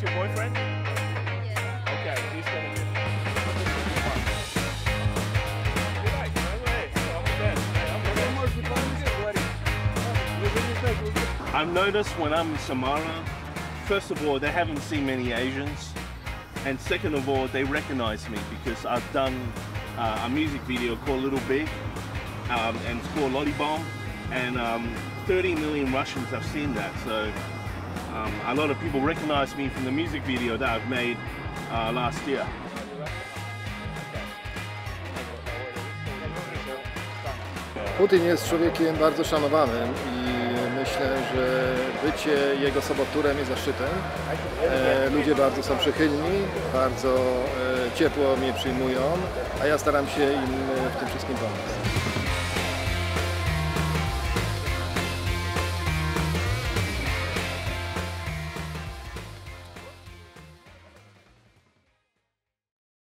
this your boyfriend? Okay, he's gonna get. Good night, man. Hey, I'm the best. Hey, I'm the best. I've noticed when I'm in Samara, first of all, they haven't seen many Asians, and second of all, they recognize me because I've done uh, a music video called Little Big, um, and it's called Lolly Bomb, and um, 30 million Russians have seen that. So um, a lot of people recognize me from the music video that I've made uh, last year. Putin jest człowiekiem bardzo szanowanym i myślę, że bycie jego soboturem jest zaszczytem. E, ludzie bardzo są przychylni, bardzo e, ciepło mnie przyjmują, a ja staram się im w tym wszystkim pomóc.